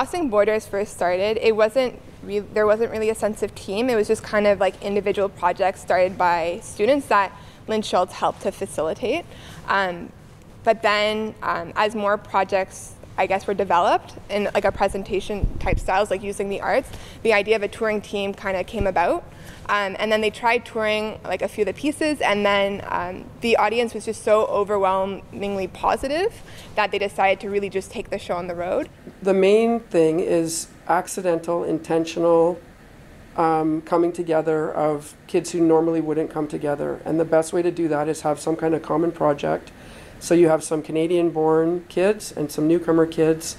Crossing Borders first started, it wasn't re- there wasn't really a sense of team. It was just kind of like individual projects started by students that Lynn Schultz helped to facilitate. Um, but then, um, as more projects, I guess, were developed in like a presentation type styles, like using the arts, the idea of a touring team kind of came about. Um, and then they tried touring like a few of the pieces, and then um, the audience was just so overwhelmingly positive that they decided to really just take the show on the road. The main thing is accidental, intentional um, coming together of kids who normally wouldn't come together. And the best way to do that is have some kind of common project. So you have some Canadian born kids and some newcomer kids,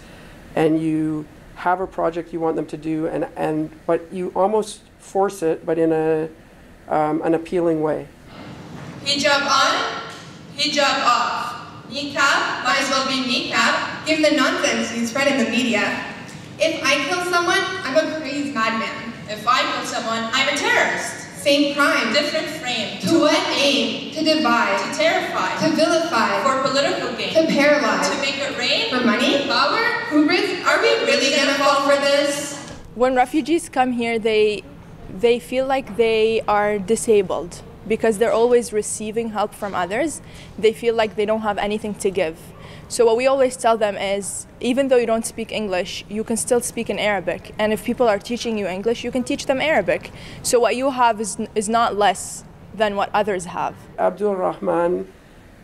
and you have a project you want them to do, and, and but you almost force it, but in a, um, an appealing way. Hijab on, hijab off. Niqab might as well be niqab, given the nonsense you spread in the media. If I kill someone, I'm a crazed madman. If I kill someone, I'm a terrorist. Same crime. Different frame. To what aim? To divide. To terrify. To vilify. For political gain. To paralyze. To make it rain. For money? Power? Hubris? Are we really gonna fall for this? When refugees come here, they they feel like they are disabled because they're always receiving help from others. They feel like they don't have anything to give. So what we always tell them is even though you don't speak English, you can still speak in Arabic. And if people are teaching you English, you can teach them Arabic. So what you have is, is not less than what others have. Abdul Rahman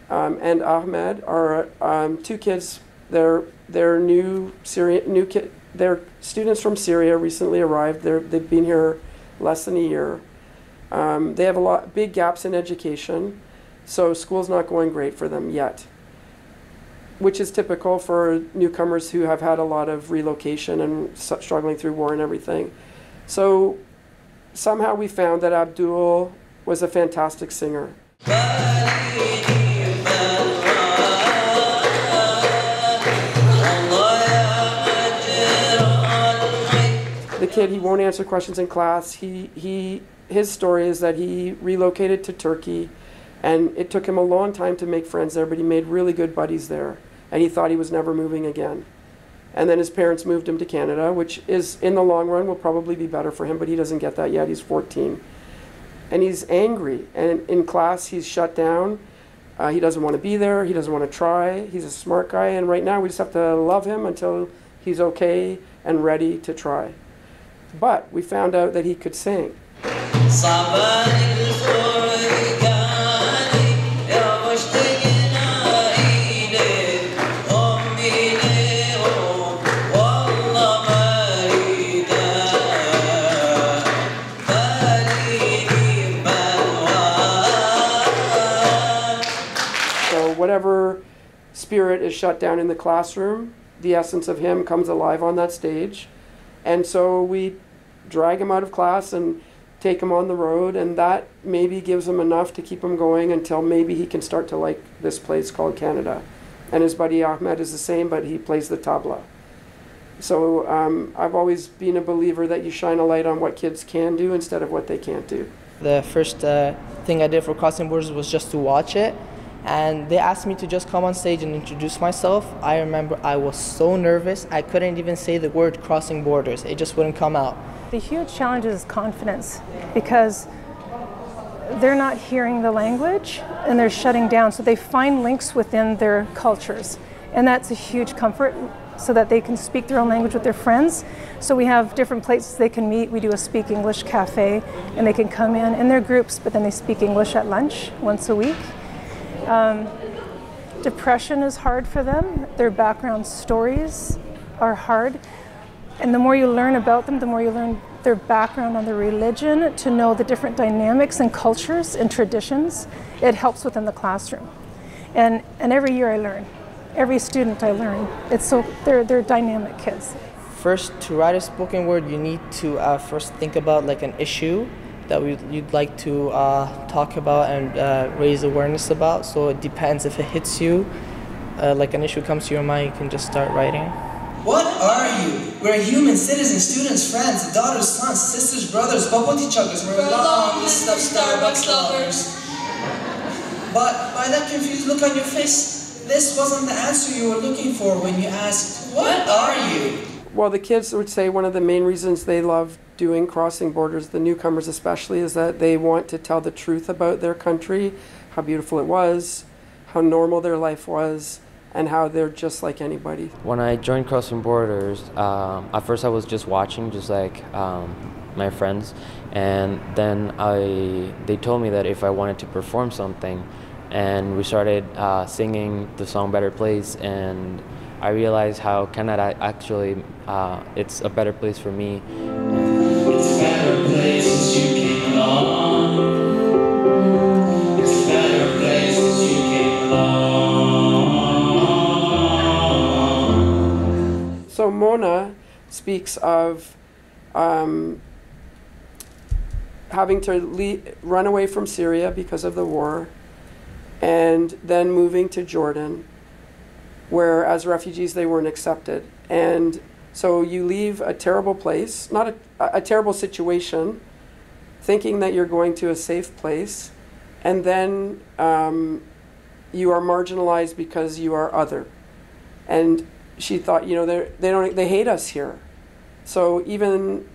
um, and Ahmed are um, two kids. They're they're new Syrian new kid. They're students from Syria, recently arrived. They're, they've been here less than a year. Um, they have a lot big gaps in education, so school's not going great for them yet. Which is typical for newcomers who have had a lot of relocation and struggling through war and everything. So somehow we found that Abdul was a fantastic singer. The kid, he won't answer questions in class. He, he, his story is that he relocated to Turkey and it took him a long time to make friends there, but he made really good buddies there. And he thought he was never moving again. And then his parents moved him to Canada, which is, in the long run, will probably be better for him, but he doesn't get that yet. He's 14. And he's angry. And in class, he's shut down. Uh, he doesn't want to be there. He doesn't want to try. He's a smart guy. And right now, we just have to love him until he's okay and ready to try. But we found out that he could sing. So whatever spirit is shut down in the classroom, the essence of him comes alive on that stage. And so we drag him out of class and take him on the road, and that maybe gives him enough to keep him going until maybe he can start to like this place called Canada. And his buddy Ahmed is the same, but he plays the tabla. So um, I've always been a believer that you shine a light on what kids can do instead of what they can't do. The first uh, thing I did for Crossing Borders was just to watch it. And they asked me to just come on stage and introduce myself. I remember I was so nervous, I couldn't even say the word crossing borders. It just wouldn't come out. The huge challenge is confidence because they're not hearing the language and they're shutting down. So they find links within their cultures. And that's a huge comfort so that they can speak their own language with their friends. So we have different places they can meet. We do a Speak English cafe and they can come in in their groups, but then they speak English at lunch once a week. Um, depression is hard for them. Their background stories are hard. And the more you learn about them, the more you learn their background on their religion, to know the different dynamics and cultures and traditions, it helps within the classroom. And, and every year I learn. Every student I learn. It's so, they're, they're dynamic kids. First, to write a spoken word, you need to uh, first think about like an issue that we, you'd like to uh, talk about and uh, raise awareness about. So it depends if it hits you, uh, like an issue comes to your mind, you can just start writing. What are you? We're human citizens, students, friends, daughters, sons, sisters, brothers, bubble tea chuggers. We're a long list of Starbucks lovers. But by that confused look on your face, this wasn't the answer you were looking for when you asked, What are you? Well, the kids would say one of the main reasons they love doing crossing borders, the newcomers especially, is that they want to tell the truth about their country, how beautiful it was, how normal their life was, and how they're just like anybody. When I joined Crossing Borders, um, at first I was just watching, just like um, my friends, and then I they told me that if I wanted to perform something, and we started uh, singing the song "Better Place," and I realized how Canada actually uh, it's a better place for me. It's a better place since you came along. It's a better place since you came along. So Mona speaks of um, having to le- run away from Syria because of the war, and then moving to Jordan, where as refugees they weren't accepted. And so you leave a terrible place, not a, a terrible situation, thinking that you're going to a safe place, and then um, you are marginalized because you are other. And she thought, you know, they they don't they hate us here. So even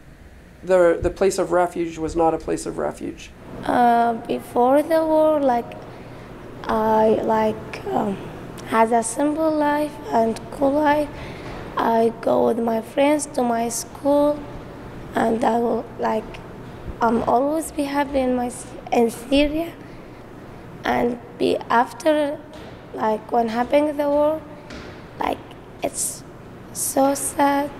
the the place of refuge was not a place of refuge. Uh, before the war, like I like um, has a simple life and cool life. I go with my friends to my school, and I will like I'm always be happy in my in Syria, and be after like when happened the war, like it's so sad.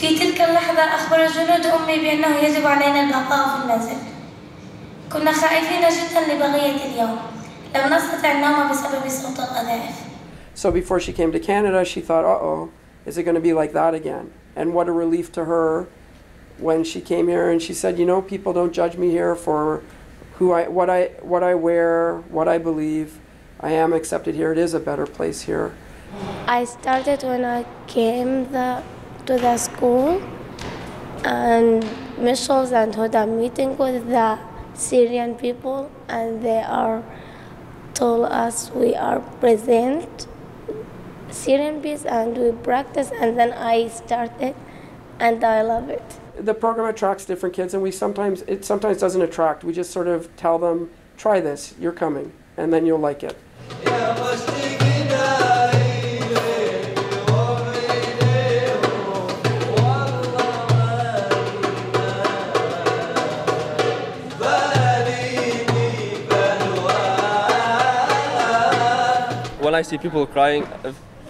في تلك اللحظة أخبر جنود أمي بأنه يجب علينا البقاء في المنزل كنا خائفين جدا لبقية اليوم so before she came to Canada, she thought, uh-oh, is it going to be like that again? And what a relief to her when she came here and she said, you know, people don't judge me here for who I, what I, what I wear, what I believe. I am accepted here. It is a better place here. I started when I came the, to the school, and Michelle and Huda meeting with the Syrian people, and they are told us we are present Syrian piece and we practice and then I started and I love it. The program attracts different kids and we sometimes it sometimes doesn't attract. We just sort of tell them, "Try this. You're coming." And then you'll like it. when I see people crying,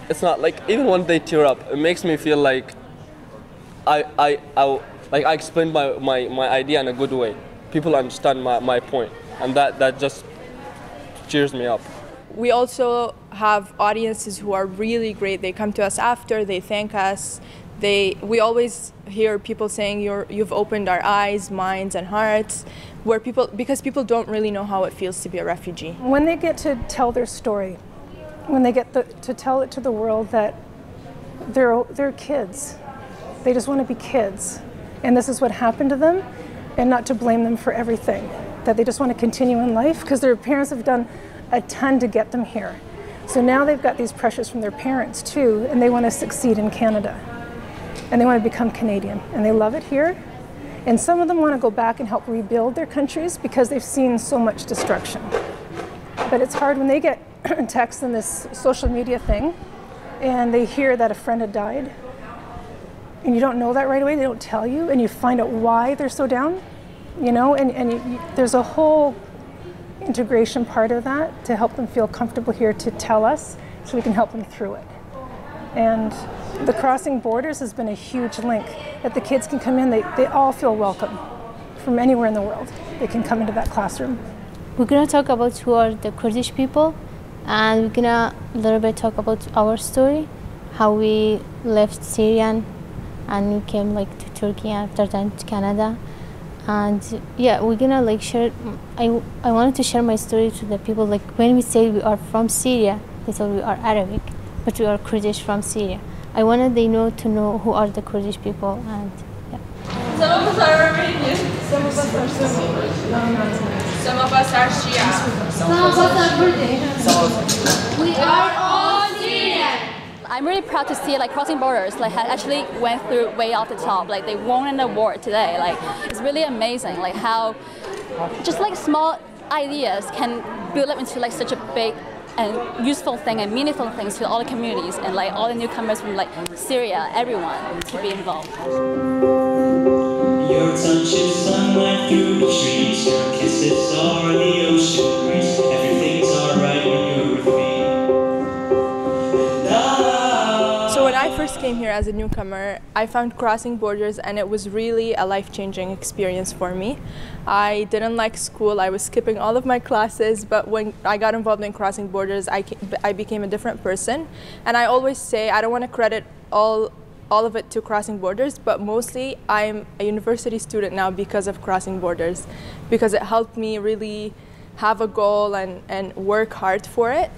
it's not like even when they tear up, it makes me feel like I I, I like I explained my, my, my idea in a good way. People understand my, my point, and that, that just cheers me up. We also have audiences who are really great. They come to us after, they thank us. They, we always hear people saying You're, you've opened our eyes, minds, and hearts, where people, because people don't really know how it feels to be a refugee. When they get to tell their story, when they get the, to tell it to the world that they're, they're kids, they just want to be kids, and this is what happened to them, and not to blame them for everything, that they just want to continue in life because their parents have done a ton to get them here. So now they've got these pressures from their parents too, and they want to succeed in Canada. And they want to become Canadian, and they love it here. And some of them want to go back and help rebuild their countries because they've seen so much destruction. But it's hard when they get text in this social media thing and they hear that a friend had died and you don't know that right away, they don't tell you, and you find out why they're so down, you know, and, and you, you, there's a whole integration part of that to help them feel comfortable here to tell us so we can help them through it. And the Crossing Borders has been a huge link that the kids can come in, they, they all feel welcome from anywhere in the world. They can come into that classroom. We're gonna talk about who are the Kurdish people and we're gonna a little bit talk about our story, how we left Syria and we came like to Turkey after that to Canada. And yeah, we're gonna like share. I, I wanted to share my story to the people. Like when we say we are from Syria, they thought we are Arabic, but we are Kurdish from Syria. I wanted they know to know who are the Kurdish people and yeah. Some of us are Armenian. Some of us are Sunni. Some of us are Shia. Some of us are Kurdish. We are all Syrian. I'm really proud to see like Crossing Borders like actually went through way off the top. Like they won an award today. Like it's really amazing like how just like small ideas can build up into like such a big and useful thing and meaningful things to all the communities and like all the newcomers from like Syria, everyone to be involved. Your touch is sunlight through the trees. Your kisses are the ocean breeze. Everything's alright when you're with me. So when I first came here as a newcomer, I found crossing borders and it was really a life-changing experience for me. I didn't like school, I was skipping all of my classes, but when I got involved in crossing borders, I, I became a different person. And I always say, I don't want to credit all all of it to crossing borders, but mostly I'm a university student now because of crossing borders, because it helped me really have a goal and, and work hard for it.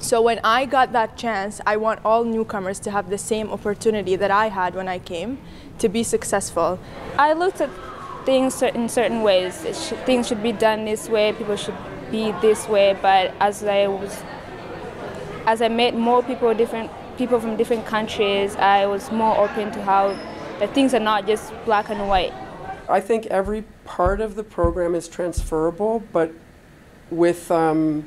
So when I got that chance, I want all newcomers to have the same opportunity that I had when I came to be successful. I looked at things in certain ways. Should, things should be done this way. People should be this way. But as I was, as I met more people, different people from different countries, I was more open to how that things are not just black and white. I think every part of the program is transferable, but with um,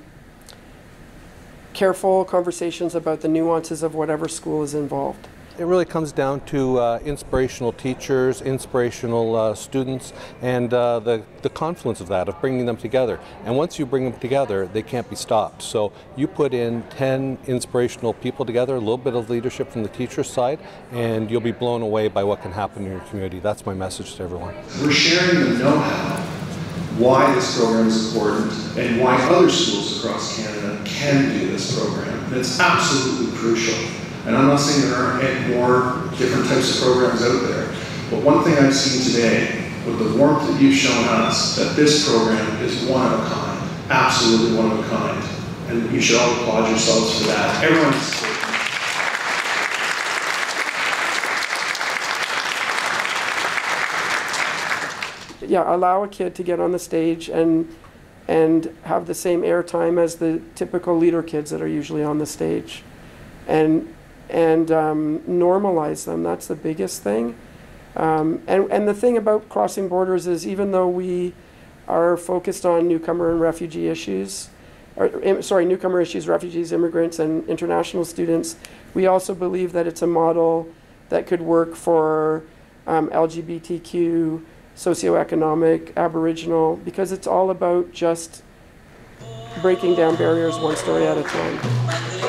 careful conversations about the nuances of whatever school is involved. It really comes down to uh, inspirational teachers, inspirational uh, students, and uh, the, the confluence of that, of bringing them together. And once you bring them together, they can't be stopped. So you put in 10 inspirational people together, a little bit of leadership from the teacher's side, and you'll be blown away by what can happen in your community. That's my message to everyone. We're sharing the know-how, why this program is important, and why other schools across Canada can do this program. And it's absolutely crucial. And I'm not saying there aren't more different types of programs out there, but one thing I've seen today, with the warmth that you've shown us, that this program is one of a kind, absolutely one of a kind. And you should all applaud yourselves for that. Everyone's yeah, allow a kid to get on the stage and and have the same airtime as the typical leader kids that are usually on the stage, and and um, normalize them. That's the biggest thing. Um, and and the thing about crossing borders is even though we are focused on newcomer and refugee issues, or im- sorry, newcomer issues, refugees, immigrants, and international students, we also believe that it's a model that could work for um, LGBTQ socioeconomic, Aboriginal, because it's all about just breaking down barriers one story at a time.